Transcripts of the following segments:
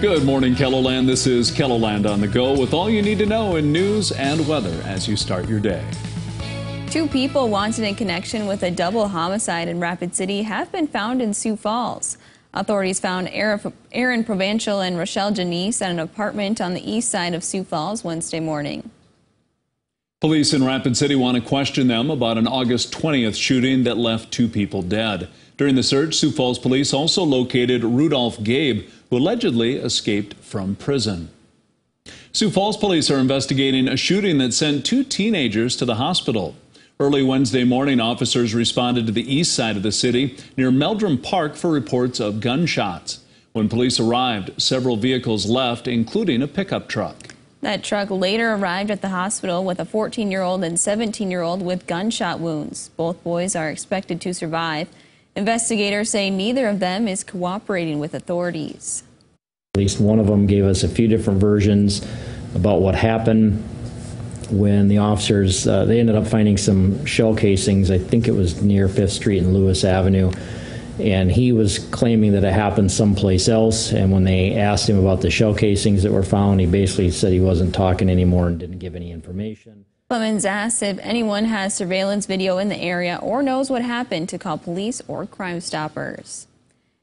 Good morning, KELOLAND. This is KELOLAND on the go with all you need to know in news and weather as you start your day. Two people wanted in connection with a double homicide in Rapid City have been found in Sioux Falls. Authorities found Aaron Provenchal and Rochelle Janice at an apartment on the east side of Sioux Falls Wednesday morning. Police in Rapid City want to question them about an August 20th shooting that left two people dead. During the search, Sioux Falls police also located Rudolph Gabe, who allegedly escaped from prison. Sioux Falls police are investigating a shooting that sent two teenagers to the hospital. Early Wednesday morning, officers responded to the east side of the city near Meldrum Park for reports of gunshots. When police arrived, several vehicles left, including a pickup truck. That truck later arrived at the hospital with a 14 year old and 17 year old with gunshot wounds. Both boys are expected to survive. Investigators say neither of them is cooperating with authorities. At least one of them gave us a few different versions about what happened when the officers uh, they ended up finding some shell casings. I think it was near Fifth Street and Lewis Avenue, and he was claiming that it happened someplace else. And when they asked him about the shell casings that were found, he basically said he wasn't talking anymore and didn't give any information. Clemens asked if anyone has surveillance video in the area or knows what happened to call police or Crime Stoppers.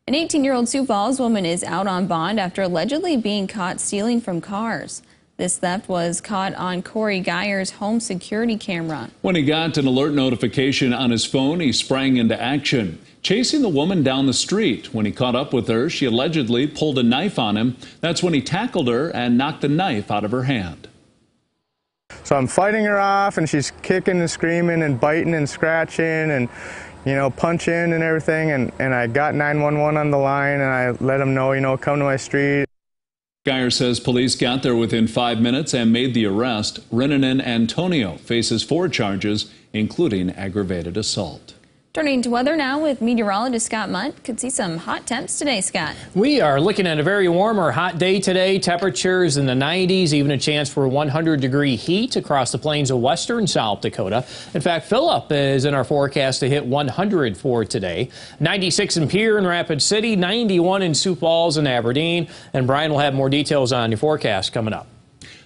An 18 year old Sioux Falls woman is out on bond after allegedly being caught stealing from cars. This theft was caught on Corey Geyer's home security camera. When he got an alert notification on his phone, he sprang into action, chasing the woman down the street. When he caught up with her, she allegedly pulled a knife on him. That's when he tackled her and knocked the knife out of her hand. So I'm fighting her off, and she's kicking and screaming and biting and scratching and you know, punching and everything. And, and I got 911 on the line and I let them know, you know, come to my street. Geyer says police got there within five minutes and made the arrest. Renanen Antonio faces four charges, including aggravated assault. Turning to weather now with meteorologist Scott Mundt. Could see some hot temps today, Scott. We are looking at a very warm or hot day today. Temperatures in the 90s, even a chance for 100 degree heat across the plains of western South Dakota. In fact, Philip is in our forecast to hit 100 for today. 96 in Pierre and Rapid City, 91 in Sioux Falls and Aberdeen. And Brian will have more details on your forecast coming up.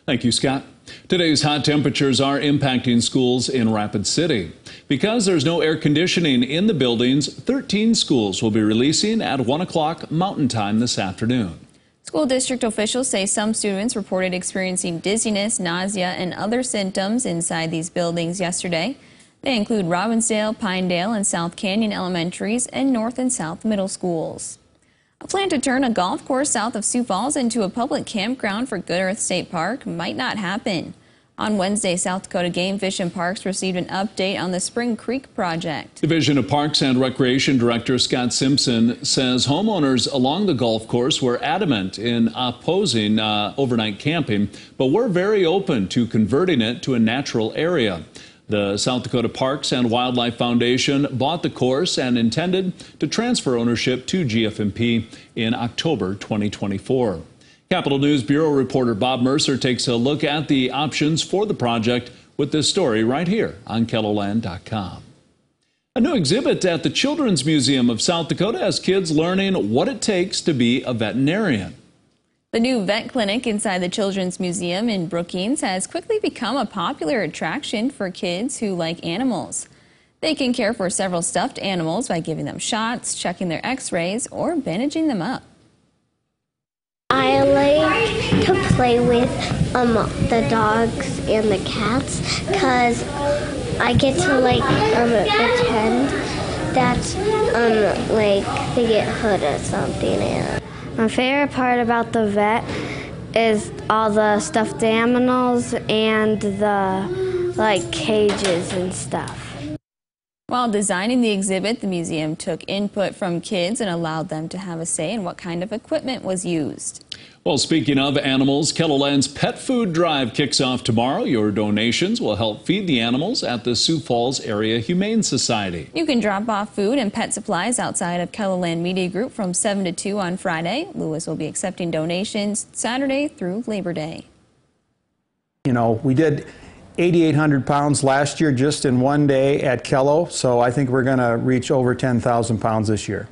Thank you, Scott. Today's hot temperatures are impacting schools in Rapid City. Because there's no air conditioning in the buildings, 13 schools will be releasing at 1 o'clock Mountain Time this afternoon. School district officials say some students reported experiencing dizziness, nausea, and other symptoms inside these buildings yesterday. They include Robbinsdale, Pinedale, and South Canyon Elementaries and North and South Middle Schools. A plan to turn a golf course south of Sioux Falls into a public campground for Good Earth State Park might not happen. On Wednesday, South Dakota Game Fish and Parks received an update on the Spring Creek project. Division of Parks and Recreation Director Scott Simpson says homeowners along the golf course were adamant in opposing uh, overnight camping, but we're very open to converting it to a natural area. The South Dakota Parks and Wildlife Foundation bought the course and intended to transfer ownership to GFMP in October 2024. Capital News Bureau reporter Bob Mercer takes a look at the options for the project with this story right here on KELOLAND.com. A new exhibit at the Children's Museum of South Dakota has kids learning what it takes to be a veterinarian. The new vet clinic inside the Children's Museum in Brookings has quickly become a popular attraction for kids who like animals. They can care for several stuffed animals by giving them shots, checking their x-rays, or bandaging them up. I like to play with um, the dogs and the cats because I get to like um, pretend that um, like they get hurt or something. And my favorite part about the vet is all the stuffed animals and the like cages and stuff. While designing the exhibit, the museum took input from kids and allowed them to have a say in what kind of equipment was used. Well, speaking of animals, KELOLAND's Pet Food Drive kicks off tomorrow. Your donations will help feed the animals at the Sioux Falls Area Humane Society. You can drop off food and pet supplies outside of KELOLAND Media Group from 7 to 2 on Friday. Lewis will be accepting donations Saturday through Labor Day. You know, we did 8,800 pounds last year just in one day at KELO, so I think we're going to reach over 10,000 pounds this year.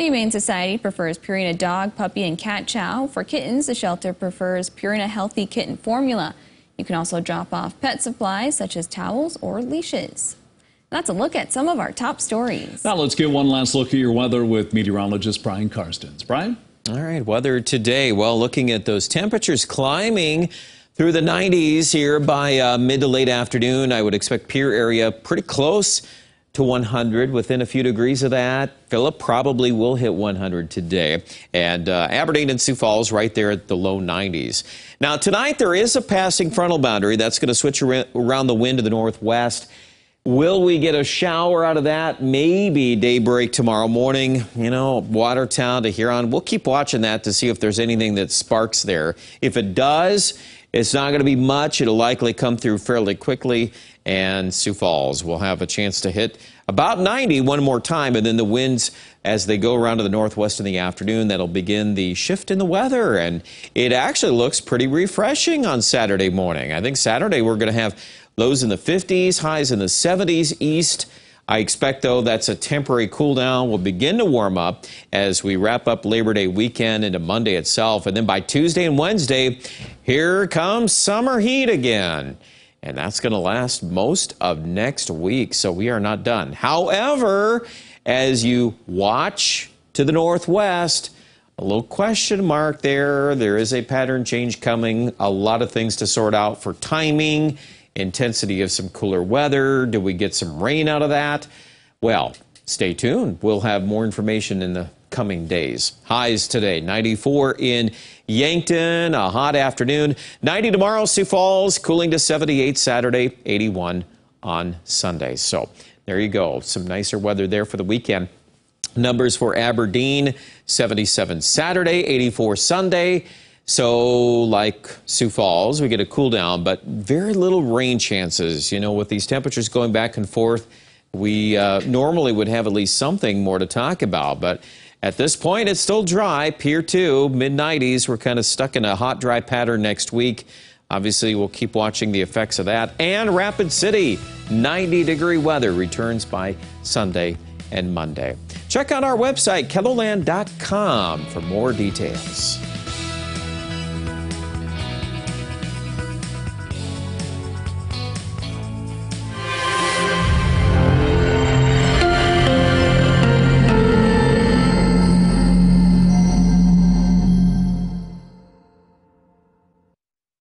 The Humane Society prefers Purina dog, puppy, and cat chow. For kittens, the shelter prefers Purina Healthy Kitten Formula. You can also drop off pet supplies such as towels or leashes. That's a look at some of our top stories. Now let's get one last look at your weather with meteorologist Brian Karstens. Brian? All right, weather today. Well, looking at those temperatures climbing through the 90s here by uh, mid to late afternoon. I would expect Pierre area pretty close to 100, within a few degrees of that. Philip probably will hit 100 today. And uh, Aberdeen and Sioux Falls right there at the low 90s. Now, tonight there is a passing frontal boundary that's going to switch around the wind to the northwest. Will we get a shower out of that? Maybe daybreak tomorrow morning. You know, Watertown to Huron. We'll keep watching that to see if there's anything that sparks there. If it does, it's not going to be much. It'll likely come through fairly quickly and Sioux Falls will have a chance to hit about 90 one more time, and then the winds as they go around to the northwest in the afternoon, that'll begin the shift in the weather, and it actually looks pretty refreshing on Saturday morning. I think Saturday we're going to have lows in the 50s, highs in the 70s east. I expect, though, that's a temporary cool down. We'll begin to warm up as we wrap up Labor Day weekend into Monday itself. And then by Tuesday and Wednesday, here comes summer heat again and that's going to last most of next week. So we are not done. However, as you watch to the northwest, a little question mark there. There is a pattern change coming. A lot of things to sort out for timing, intensity of some cooler weather. Do we get some rain out of that? Well, stay tuned. We'll have more information in the coming days. Highs today 94 in Yankton, a hot afternoon. 90 tomorrow, Sioux Falls, cooling to 78 Saturday, 81 on Sunday. So there you go. Some nicer weather there for the weekend. Numbers for Aberdeen 77 Saturday, 84 Sunday. So, like Sioux Falls, we get a cool down, but very little rain chances. You know, with these temperatures going back and forth, we uh, normally would have at least something more to talk about. But at this point, it's still dry. Pierre 2, mid 90s. We're kind of stuck in a hot, dry pattern next week. Obviously, we'll keep watching the effects of that. And Rapid City, 90 degree weather returns by Sunday and Monday. Check out our website, KELOLAND.com, for more details.